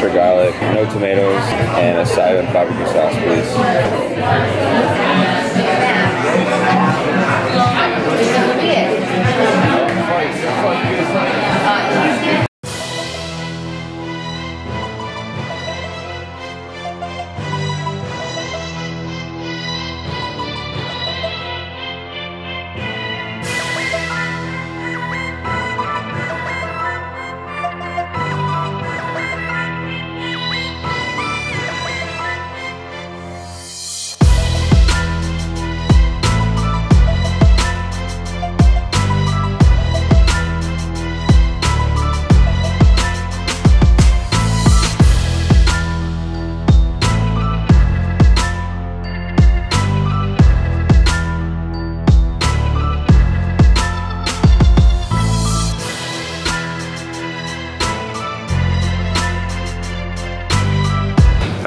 extra garlic, no tomatoes, and a side of barbecue sauce, please.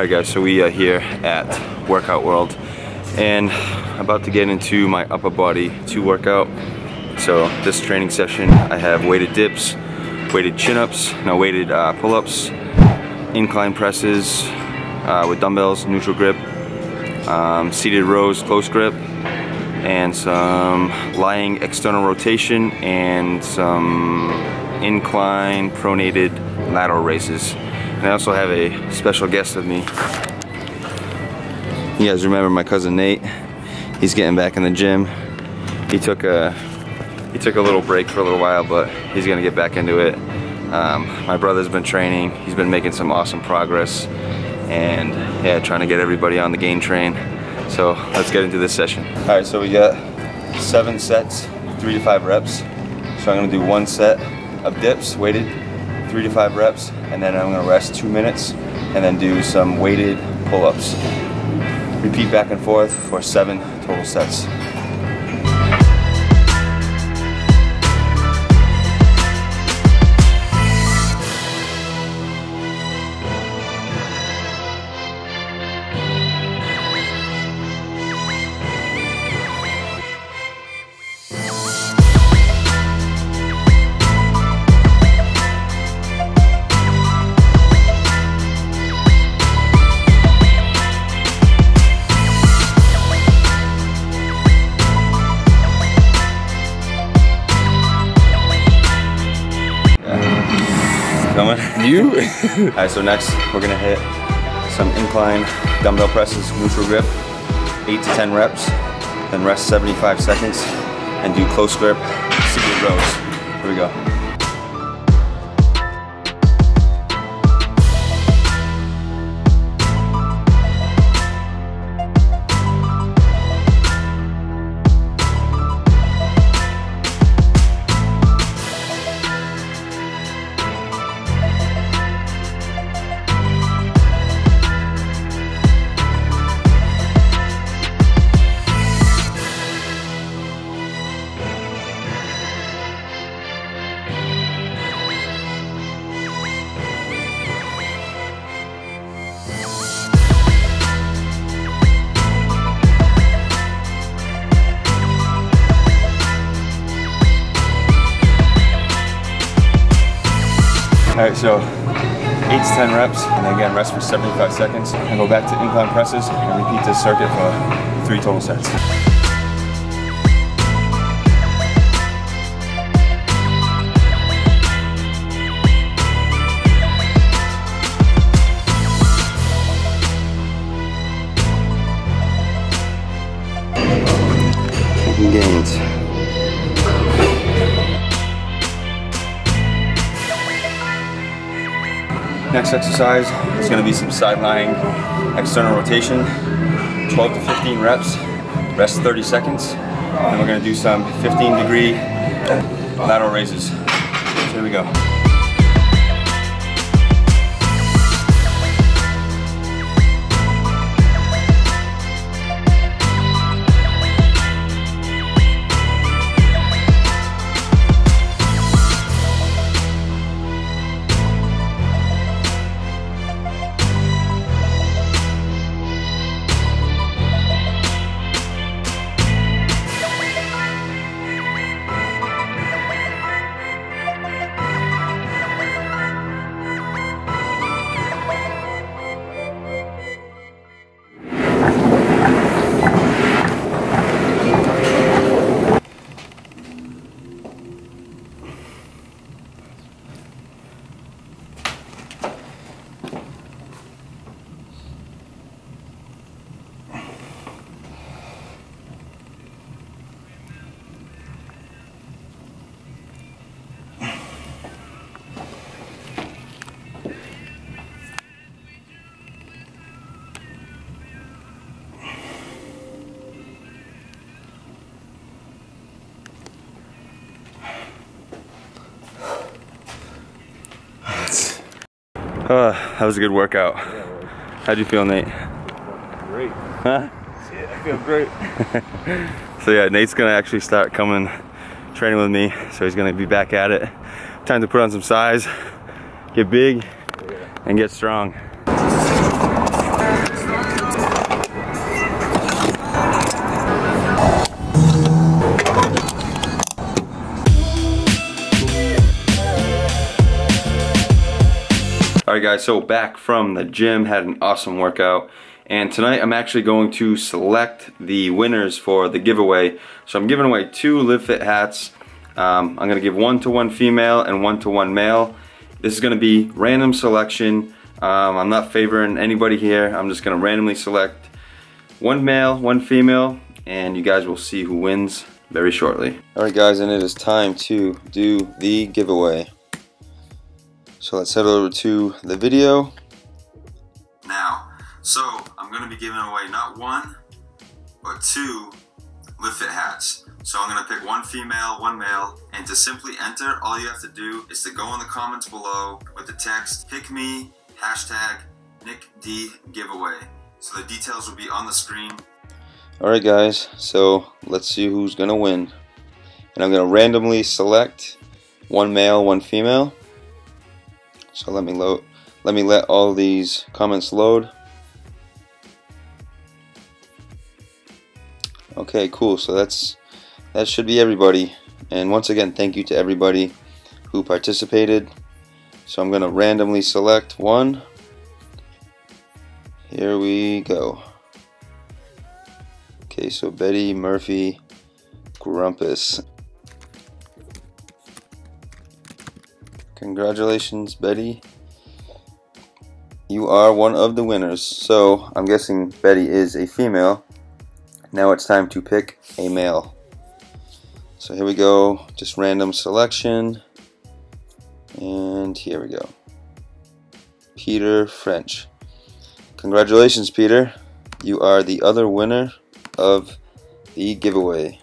Alright guys, so we are here at Workout World and about to get into my upper body to workout. So this training session I have weighted dips, weighted chin-ups, now weighted uh, pull-ups, incline presses uh, with dumbbells, neutral grip, um, seated rows, close grip, and some lying external rotation and some incline pronated lateral raises. And I also have a special guest with me. You guys remember my cousin Nate? He's getting back in the gym. He took a he took a little break for a little while, but he's gonna get back into it. Um, my brother's been training. He's been making some awesome progress, and yeah, trying to get everybody on the gain train. So let's get into this session. All right, so we got seven sets, three to five reps. So I'm gonna do one set of dips, weighted, three to five reps, and then I'm gonna rest two minutes, and then do some weighted pull-ups. Repeat back and forth for seven total sets. You? Alright, so next we're gonna hit some incline dumbbell presses, neutral grip, 8 to 10 reps, then rest 75 seconds, and do close grip, seated rows. Here we go. All right, so eight to 10 reps, and then again, rest for 75 seconds, and go back to incline presses, and repeat this circuit for three total sets. Gains. Next exercise is going to be some side lying external rotation, 12 to 15 reps, rest 30 seconds, and we're going to do some 15 degree lateral raises. So here we go. Oh, that was a good workout. Yeah, How'd you feel, Nate? great. Huh? Yeah, I feel great. So yeah, Nate's gonna actually start coming training with me. So he's gonna be back at it. Time to put on some size, get big, and get strong. Guys, so back from the gym, had an awesome workout. And tonight I'm actually going to select the winners for the giveaway. So I'm giving away two Live Fit hats. Um, I'm gonna give one to one female and one to one male. This is gonna be random selection. Um, I'm not favoring anybody here. I'm just gonna randomly select one male, one female, and you guys will see who wins very shortly. All right guys, and it is time to do the giveaway. So let's head over to the video. Now, so I'm gonna be giving away not one, but two Live Fit hats. So I'm gonna pick one female, one male, and to simply enter, all you have to do is to go in the comments below with the text, pick me, hashtag Nick D giveaway. So the details will be on the screen. Alright guys, so let's see who's gonna win. And I'm gonna randomly select one male, one female. So let me load let me let all these comments load. Okay, cool. So that's that should be everybody. And once again, thank you to everybody who participated. So I'm going to randomly select one. Here we go. Okay, so Betty Murphy Grumpus. Congratulations, Betty. You are one of the winners. So, I'm guessing Betty is a female. Now it's time to pick a male. So here we go, just random selection. And here we go. Peter French. Congratulations, Peter. You are the other winner of the giveaway.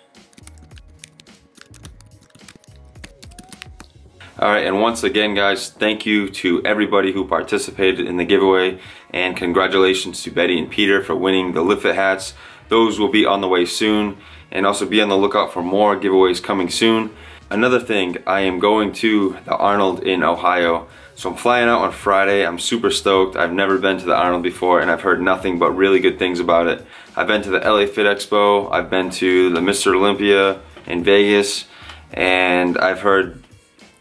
Alright, and once again guys, thank you to everybody who participated in the giveaway and congratulations to Betty and Peter for winning the Live Fit hats. Those will be on the way soon and also be on the lookout for more giveaways coming soon. Another thing, I am going to the Arnold in Ohio. So I'm flying out on Friday. I'm super stoked. I've never been to the Arnold before and I've heard nothing but really good things about it. I've been to the LA Fit Expo. I've been to the Mr. Olympia in Vegas and I've heard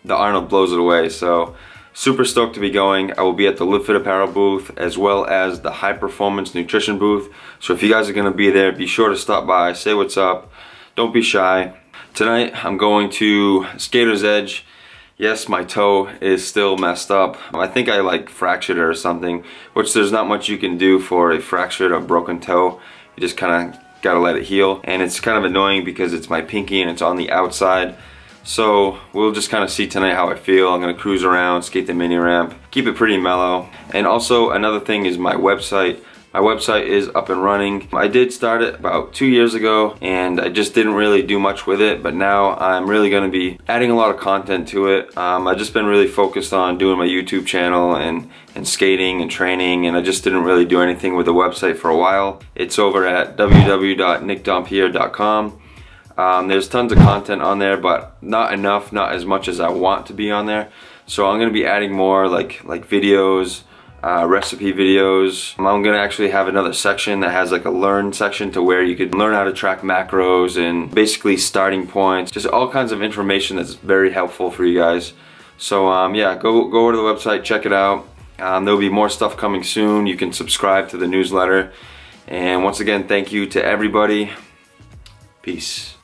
the Arnold blows it away. So super stoked to be going. I will be at the Live Fit Apparel booth as well as the High Performance Nutrition booth. So if you guys are to be there, be sure to stop by, say what's up. Don't be shy. Tonight I'm going to Skater's Edge. Yes, my toe is still messed up. I think I like fractured it or something, which there's not much you can do for a fractured or broken toe. You just kind of gotta let it heal. And it's kind of annoying because it's my pinky and it's on the outside. So we'll just kind of see tonight how I feel. I'm gonna cruise around, skate the mini ramp, keep it pretty mellow. And also another thing is my website. My website is up and running. I did start it about two years ago and I just didn't really do much with it, but now I'm really gonna be adding a lot of content to it. Um, I've just been really focused on doing my YouTube channel and, and skating and training and I just didn't really do anything with the website for a while. It's over at www.nickdompierre.com. Um, there's tons of content on there, but not enough, not as much as I want to be on there. So I'm gonna be adding more like like videos, uh, recipe videos. I'm gonna actually have another section that has like a learn section to where you could learn how to track macros and basically starting points, just all kinds of information that's very helpful for you guys. So um, yeah, go go over to the website, check it out. Um, there'll be more stuff coming soon. You can subscribe to the newsletter. And once again, thank you to everybody. Peace.